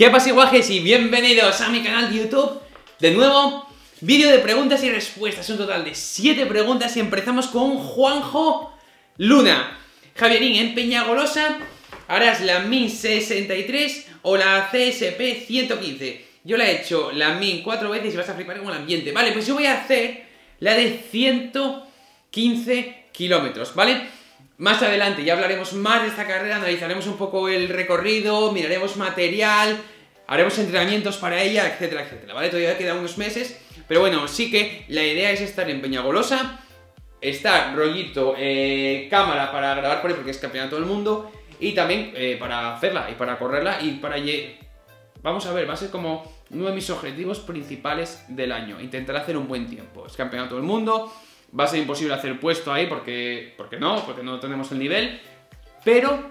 ¿Qué pasa guajes y bienvenidos a mi canal de YouTube? De nuevo, vídeo de preguntas y respuestas, un total de 7 preguntas y empezamos con Juanjo Luna. Javierín, en Peñagolosa harás la MIN 63 o la CSP 115. Yo la he hecho la MIN 4 veces y vas a flipar con el ambiente. Vale, pues yo voy a hacer la de 115 kilómetros, ¿vale? Más adelante ya hablaremos más de esta carrera, analizaremos un poco el recorrido, miraremos material, haremos entrenamientos para ella, etcétera, etcétera, ¿vale? Todavía quedan unos meses, pero bueno, sí que la idea es estar en Peñagolosa, estar rollito eh, cámara para grabar por ahí porque es campeonato del mundo y también eh, para hacerla y para correrla y para... Vamos a ver, va a ser como uno de mis objetivos principales del año, intentar hacer un buen tiempo. Es campeonato del mundo, Va a ser imposible hacer puesto ahí porque, porque no, porque no tenemos el nivel. Pero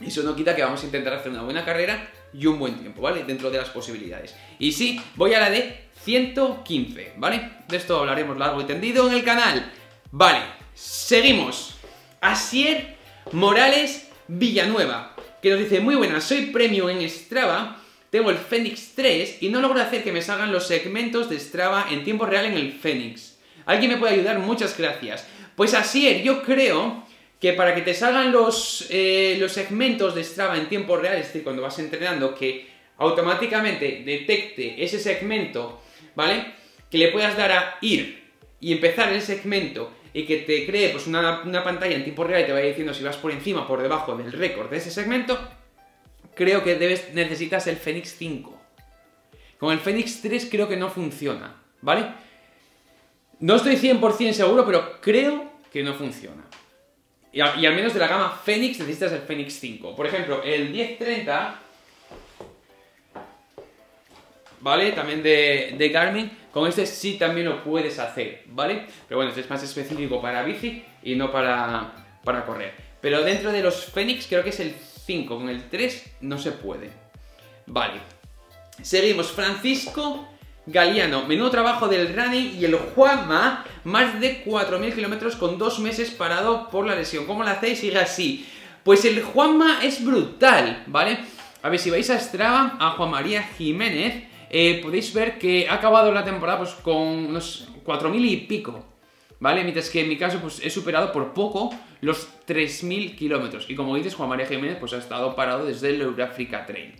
eso no quita que vamos a intentar hacer una buena carrera y un buen tiempo, ¿vale? Dentro de las posibilidades. Y sí, voy a la de 115, ¿vale? De esto hablaremos largo y tendido en el canal. Vale, seguimos. Asier Morales Villanueva, que nos dice, muy buenas, soy premio en Strava, tengo el Fénix 3 y no logro hacer que me salgan los segmentos de Strava en tiempo real en el Fénix. ¿Alguien me puede ayudar? Muchas gracias. Pues así yo creo que para que te salgan los, eh, los segmentos de Strava en tiempo real, es decir, cuando vas entrenando, que automáticamente detecte ese segmento, ¿vale? Que le puedas dar a ir y empezar el segmento y que te cree pues, una, una pantalla en tiempo real y te vaya diciendo si vas por encima o por debajo del récord de ese segmento, creo que debes, necesitas el Phoenix 5. Con el Phoenix 3 creo que no funciona, ¿vale? No estoy 100% seguro, pero creo que no funciona. Y, al menos de la gama Phoenix necesitas el Phoenix 5. Por ejemplo, el 1030, ¿vale? También de, Garmin, con este sí también lo puedes hacer, ¿vale? Pero bueno, este es más específico para bici y no para, para correr. Pero dentro de los Phoenix creo que es el 5, con el 3 no se puede. Vale. Seguimos, Francisco Galiano, menudo trabajo del running y el Juanma, más de 4.000 kilómetros con dos meses parado por la lesión. ¿Cómo lo hacéis? Sigue así. Pues el Juanma es brutal, ¿vale? A ver, si vais a Strava, a Juan María Jiménez, eh, podéis ver que ha acabado la temporada pues, con unos 4.000 y pico, ¿vale? Mientras que en mi caso pues, he superado por poco los 3.000 kilómetros. Y como dices, Juan María Jiménez pues, ha estado parado desde el Eurafrica Train.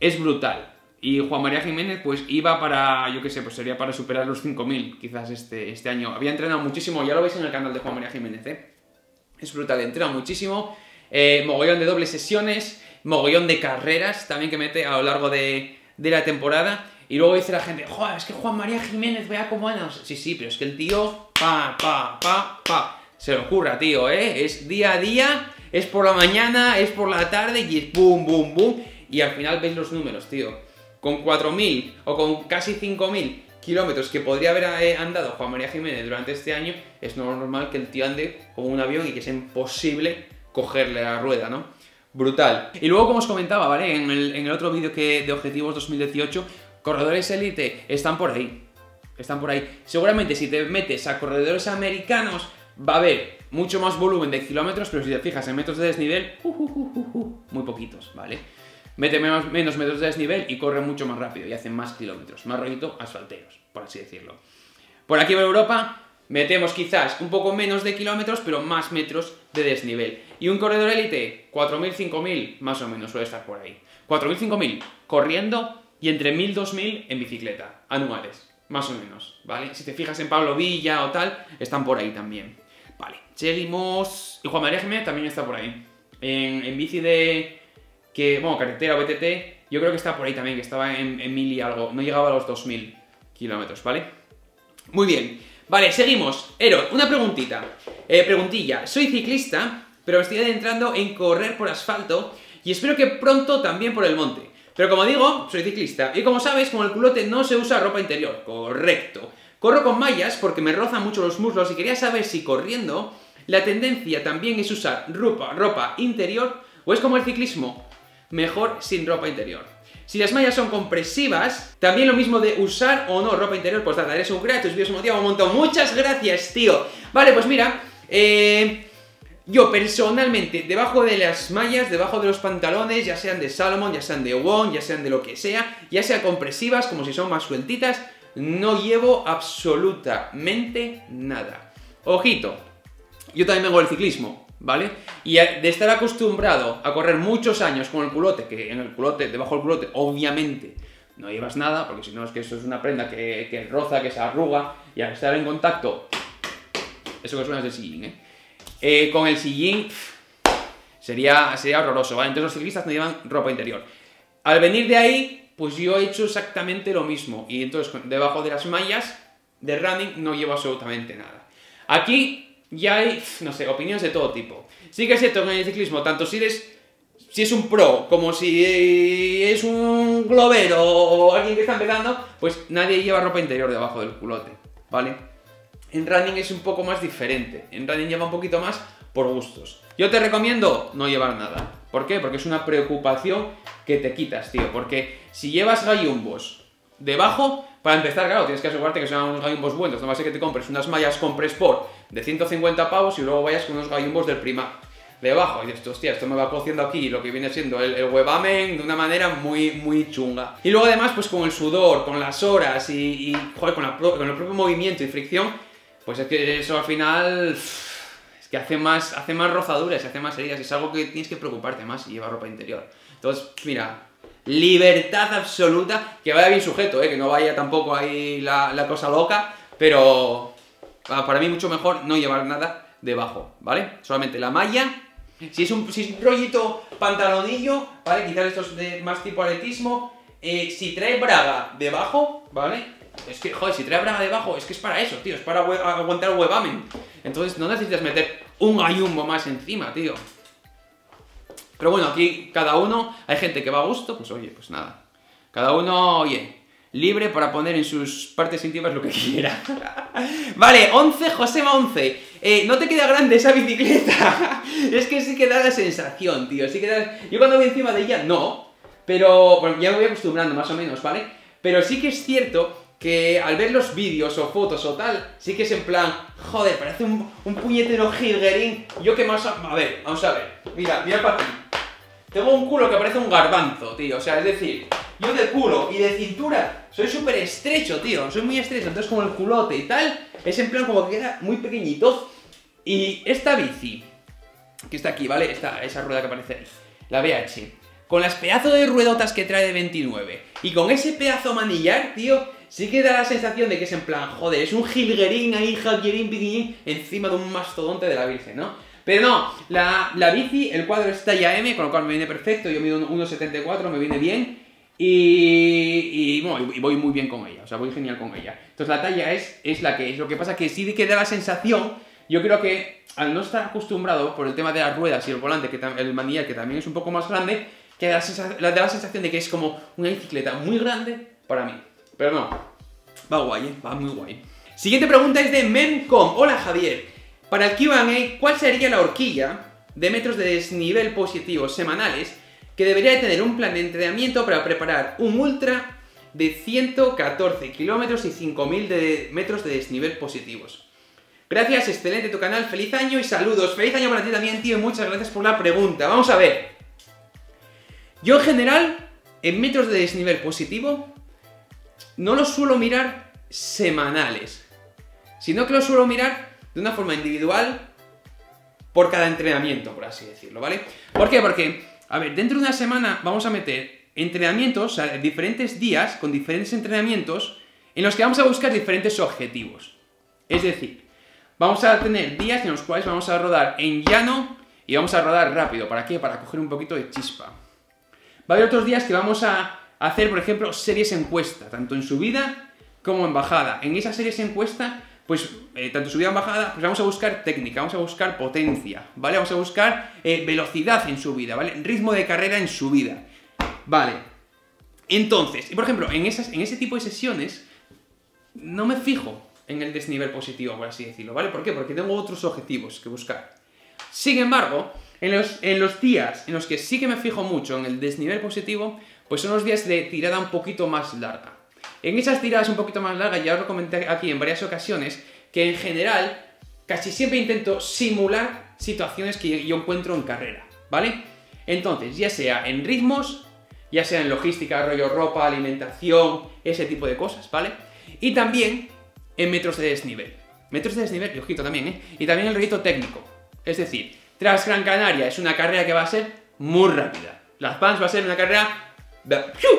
Es brutal. Y Juan María Jiménez, pues iba para, yo qué sé, pues sería para superar los 5.000 quizás este, este año. Había entrenado muchísimo, ya lo veis en el canal de Juan María Jiménez, ¿eh? Es brutal, entrena muchísimo. Eh, mogollón de dobles sesiones, mogollón de carreras también que mete a lo largo de, la temporada. Y luego dice la gente, joder, es que Juan María Jiménez, vea cómo anda. Sí, sí, pero es que el tío, pa, pa, pa, pa. Se lo ocurra, tío, ¿eh? Es día a día, es por la mañana, es por la tarde y es boom, boom, boom. Y al final veis los números, tío con 4.000 o con casi 5.000 kilómetros que podría haber eh, andado Juan María Jiménez durante este año, es normal que el tío ande como un avión y que sea imposible cogerle la rueda, ¿no? Brutal. Y luego, como os comentaba, ¿vale? En el, otro vídeo de Objetivos 2018, corredores élite están por ahí. Están por ahí. Seguramente si te metes a corredores americanos, va a haber mucho más volumen de kilómetros, pero si te fijas en metros de desnivel, uh, uh, uh, muy poquitos, ¿vale? Mete menos, metros de desnivel y corre mucho más rápido y hace más kilómetros, más rollito asfalteros, por así decirlo. Por aquí en Europa metemos quizás un poco menos de kilómetros, pero más metros de desnivel. Y un corredor élite, 4.000, 5.000, más o menos suele estar por ahí. 4.000, 5.000 corriendo y entre 1.000, 2.000 en bicicleta, anuales, más o menos, ¿vale? Si te fijas en Pablo Villa o tal, están por ahí también. Vale, seguimos... Y Juan María Jiménez también está por ahí. en bici de que, bueno, carretera BTT, yo creo que está por ahí también, que estaba en, mil y algo, no llegaba a los 2000 kilómetros, ¿vale? Muy bien, vale, seguimos. Ero, una preguntita, eh, preguntilla, soy ciclista, pero me estoy adentrando en correr por asfalto y espero que pronto también por el monte. Pero como digo, soy ciclista y como sabes, con el culote no se usa ropa interior, correcto. Corro con mallas porque me rozan mucho los muslos y quería saber si corriendo la tendencia también es usar ropa, ropa interior o es como el ciclismo, mejor sin ropa interior. Si las mallas son compresivas, también lo mismo de usar o no ropa interior, pues nada, eres un vídeos me motivan un montón. Muchas gracias, tío. Vale, pues mira, eh, Yo personalmente, debajo de las mallas, debajo de los pantalones, ya sean de Salomon, ya sean de Wong, ya sean de lo que sea, ya sea compresivas, como si son más sueltitas, no llevo absolutamente nada. Ojito, yo también vengo del ciclismo, ¿vale? Y de estar acostumbrado a correr muchos años con el culote, que en el culote, debajo del culote, obviamente no llevas nada, porque si no es que eso es una prenda que, que roza, que se arruga, y al estar en contacto, eso que suena es de sillín, ¿eh? Eh, con el sillín sería, sería horroroso, ¿vale? Entonces los ciclistas no llevan ropa interior. Al venir de ahí, pues yo he hecho exactamente lo mismo. Y entonces debajo de las mallas de running no llevo absolutamente nada. Aquí ya hay, no sé, opiniones de todo tipo. Sí que es cierto que en el ciclismo, tanto si eres si es un pro, como si es un globero o alguien que está empezando, pues nadie lleva ropa interior debajo del culote, ¿vale? En running es un poco más diferente. En running lleva un poquito más por gustos. Yo te recomiendo no llevar nada. ¿Por qué? Porque es una preocupación que te quitas, tío. Porque si llevas gallumbos debajo, para empezar, claro, tienes que asegurarte que sean unos gallumbos buenos. No va a que te compres unas mallas Sport de 150 pavos y luego vayas con unos gallumbos del prima debajo. Y dices, hostia, esto me va cociendo aquí lo que viene siendo el, el webamen de una manera muy, muy chunga. Y luego además, pues con el sudor, con las horas y, con, con el propio movimiento y fricción, pues es que eso al final es que hace más, hace más rozaduras, hace más heridas, es algo que tienes que preocuparte más y llevar ropa interior. Entonces, mira, libertad absoluta, que vaya bien sujeto, ¿eh? que no vaya tampoco ahí la, cosa loca, pero para mí mucho mejor no llevar nada debajo, ¿vale? Solamente la malla. Si es un, si es rollito pantalonillo, ¿vale? Quitar estos de más tipo atletismo. Eh, si trae braga debajo, ¿vale? Es que, joder, si trae braga debajo, es que es para eso, tío, es para aguantar el webamen. Entonces no necesitas meter un gallumbo más encima, tío. Pero bueno, aquí cada uno, hay gente que va a gusto, pues oye, pues nada. Cada uno, oye, libre para poner en sus partes íntimas lo que quiera. vale, 11, Josema 11. Eh, no te queda grande esa bicicleta. es que sí que da la sensación, tío. Sí que da... Yo cuando voy encima de ella, no. Pero bueno, ya me voy acostumbrando más o menos, ¿vale? Pero sí que es cierto que al ver los vídeos o fotos o tal, sí que es en plan, joder, parece un, puñetero Hilgerin. Yo que más... A ver, vamos a ver. Mira, mira para ti. Tengo un culo que parece un garbanzo, tío. O sea, es decir, yo de culo y de cintura soy súper estrecho, tío. Soy muy estrecho. Entonces, como el culote y tal, es en plan como que queda muy pequeñito. Y esta bici, que está aquí, ¿vale? Esta, esa rueda que aparece ahí, la VH, con las pedazos de ruedotas que trae de 29 y con ese pedazo manillar, tío, sí que da la sensación de que es en plan, joder, es un jilguerín ahí, jalguerín, piquillín, encima de un mastodonte de la Virgen, ¿no? Pero no, la, bici, el cuadro es talla M, con lo cual me viene perfecto, yo mido 1,74, me viene bien, y, y, voy muy bien con ella, o sea, voy genial con ella. Entonces la talla es, es la que es, lo que pasa que sí que da la sensación, yo creo que al no estar acostumbrado por el tema de las ruedas y el volante, que el manillar que también es un poco más grande, que da la sensación de que es como una bicicleta muy grande para mí. Pero no, va guay, ¿eh? va muy guay. Siguiente pregunta es de Memcom. Hola Javier. Para el Q&A, ¿cuál sería la horquilla de metros de desnivel positivos semanales que debería tener un plan de entrenamiento para preparar un ultra de 114 kilómetros y 5.000 de metros de desnivel positivos? Gracias, excelente tu canal, feliz año y saludos. Feliz año para ti también, tío, y muchas gracias por la pregunta. Vamos a ver. Yo en general, en metros de desnivel positivo, no lo suelo mirar semanales, sino que lo suelo mirar de una forma individual por cada entrenamiento, por así decirlo, ¿vale? ¿Por qué? Porque, a ver, dentro de una semana vamos a meter entrenamientos, o sea, diferentes días con diferentes entrenamientos en los que vamos a buscar diferentes objetivos. Es decir, vamos a tener días en los cuales vamos a rodar en llano y vamos a rodar rápido. ¿Para qué? Para coger un poquito de chispa. Va a haber otros días que vamos a hacer, por ejemplo, series encuesta, tanto en subida como en bajada. En esas series encuesta, pues eh, tanto subida como bajada, pues vamos a buscar técnica, vamos a buscar potencia, ¿vale? Vamos a buscar eh, velocidad en subida, ¿vale? Ritmo de carrera en subida, ¿vale? Entonces, por ejemplo, en, esas, en ese tipo de sesiones, no me fijo en el desnivel positivo, por así decirlo, ¿vale? ¿Por qué? Porque tengo otros objetivos que buscar. Sin embargo, en los, en los días en los que sí que me fijo mucho en el desnivel positivo, pues son los días de tirada un poquito más larga. En esas tiradas un poquito más largas, ya os lo comenté aquí en varias ocasiones, que en general casi siempre intento simular situaciones que yo encuentro en carrera, ¿vale? Entonces, ya sea en ritmos, ya sea en logística, rollo ropa, alimentación, ese tipo de cosas, ¿vale? Y también en metros de desnivel. Metros de desnivel, y ojito también, ¿eh? Y también el reto técnico. Es decir, tras Gran Canaria es una carrera que va a ser muy rápida. Las Pans va a ser una carrera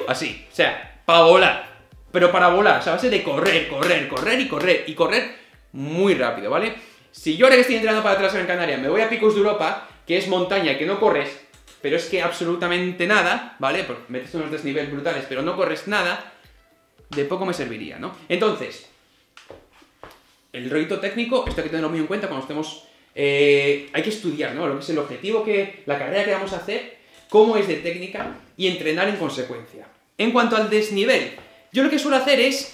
así, o sea, para volar. Pero para volar, o sea, a ser de correr, correr, correr y correr y correr muy rápido, ¿vale? Si yo ahora que estoy entrenando para atrás Gran Canaria me voy a Picos de Europa, que es montaña que no corres, pero es que absolutamente nada, ¿vale? Porque metes unos desniveles brutales, pero no corres nada, de poco me serviría, ¿no? Entonces, el rollo técnico, esto hay que tenerlo muy en cuenta cuando estemos... Eh, hay que estudiar, ¿no? Lo que es el objetivo que... la carrera que vamos a hacer, cómo es de técnica y entrenar en consecuencia. En cuanto al desnivel, yo lo que suelo hacer es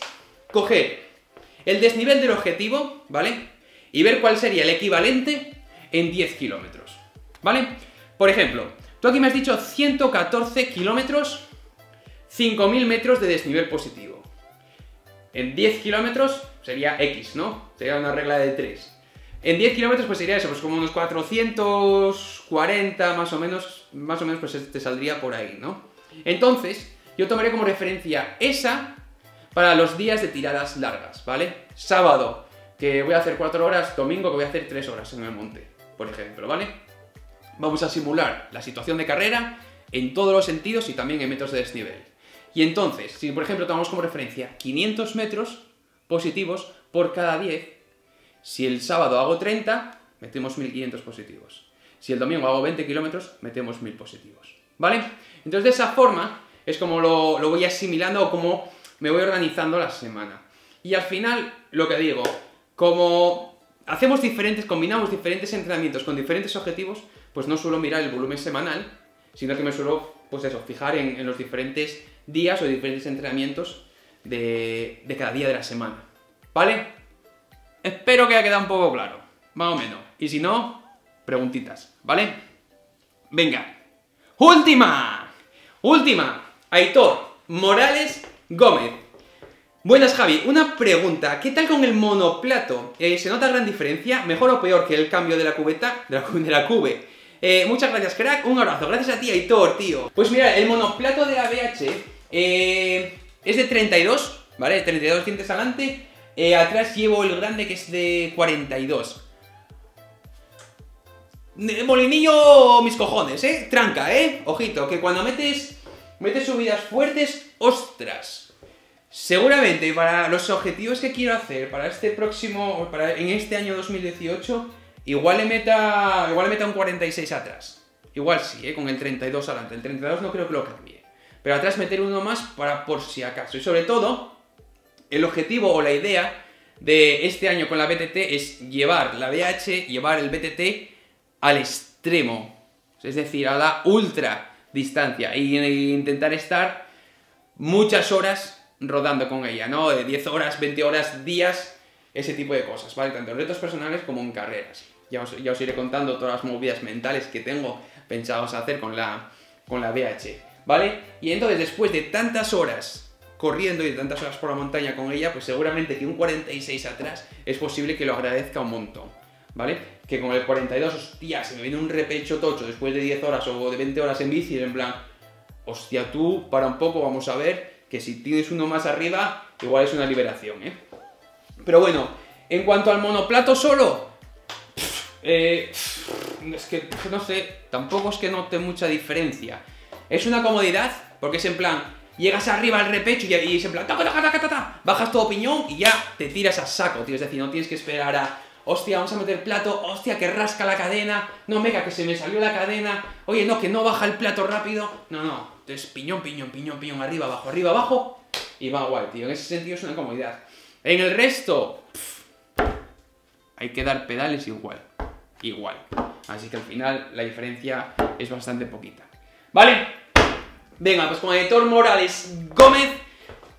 coger el desnivel del objetivo, ¿vale? Y ver cuál sería el equivalente en 10 kilómetros, ¿vale? Por ejemplo, tú aquí me has dicho 114 kilómetros, 5.000 metros de desnivel positivo. En 10 kilómetros sería X, ¿no? Sería una regla de 3. En 10 kilómetros pues sería eso, pues como unos 440 más o menos, más o menos pues te saldría por ahí, ¿no? Entonces, yo tomaré como referencia esa para los días de tiradas largas, ¿vale? Sábado, que voy a hacer 4 horas, domingo que voy a hacer 3 horas en el monte, por ejemplo, ¿vale? Vamos a simular la situación de carrera en todos los sentidos y también en metros de desnivel. Y entonces, si por ejemplo tomamos como referencia 500 metros positivos por cada 10, si el sábado hago 30, metemos 1500 positivos. Si el domingo hago 20 kilómetros, metemos 1000 positivos. ¿Vale? Entonces de esa forma es como lo, lo voy asimilando o como me voy organizando la semana. Y al final, lo que digo, como hacemos diferentes, combinamos diferentes entrenamientos con diferentes objetivos, pues no suelo mirar el volumen semanal, sino que me suelo, pues eso, fijar en, los diferentes días o diferentes entrenamientos de, de cada día de la semana. ¿Vale? Espero que haya quedado un poco claro, más o menos. Y si no, preguntitas, ¿vale? Venga. Última. Última. Aitor Morales Gómez. Buenas Javi, una pregunta, ¿qué tal con el monoplato? Eh, ¿Se nota gran diferencia? ¿Mejor o peor que el cambio de la cubeta? De la, de la cube. Eh, muchas gracias, crack, un abrazo, gracias a ti, Aitor, tío. Pues mira, el monoplato de la BH eh, es de 32, ¿vale? 32 dientes adelante. atrás llevo el grande que es de 42. Molinillo, mis cojones, ¿eh? Tranca, ¿eh? Ojito, que cuando metes, metes subidas fuertes, ostras. Seguramente para los objetivos que quiero hacer para este próximo, para en este año 2018, igual le meta, igual le meta un 46 atrás. Igual sí, ¿eh? con el 32 adelante. El 32 no creo que lo cambie. Pero atrás meter uno más para por si acaso. Y sobre todo, el objetivo o la idea de este año con la BTT es llevar la BH, llevar el BTT al extremo. Es decir, a la ultra distancia. E intentar estar muchas horas rodando con ella, ¿no? De 10 horas, 20 horas, días, ese tipo de cosas, ¿vale? Tanto en retos personales como en carreras. Ya os, ya os iré contando todas las movidas mentales que tengo pensados hacer con la, con la BH, ¿vale? Y entonces, después de tantas horas corriendo y de tantas horas por la montaña con ella, pues seguramente que un 46 atrás es posible que lo agradezca un montón, ¿vale? Que con el 42, hostia, se me viene un repecho tocho después de 10 horas o de 20 horas en bici, en plan, hostia, tú, para un poco, vamos a ver que si tienes uno más arriba, igual es una liberación, ¿eh? Pero bueno, en cuanto al monoplato solo, eh, es que no sé, tampoco es que note mucha diferencia. Es una comodidad, porque es en plan, llegas arriba al repecho y, es en plan, bajas todo piñón y ya te tiras a saco, tío. Es decir, no tienes que esperar a, hostia, vamos a meter plato, hostia, que rasca la cadena, no, mega, que se me salió la cadena, oye, no, que no baja el plato rápido, no, no, entonces piñón, piñón, piñón, piñón, arriba, abajo, arriba, abajo, y va guay, tío, en ese sentido es una comodidad. En el resto, hay que dar pedales igual, igual, así que al final la diferencia es bastante poquita. ¿Vale? Venga, pues con editor Morales Gómez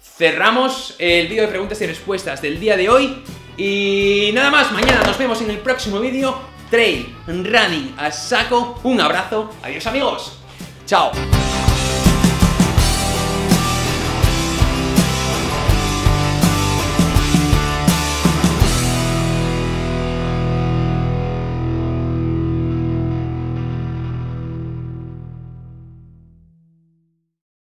cerramos el vídeo de preguntas y respuestas del día de hoy. Y nada más, mañana nos vemos en el próximo vídeo. Trail, running a saco. Un abrazo. Adiós amigos. Chao.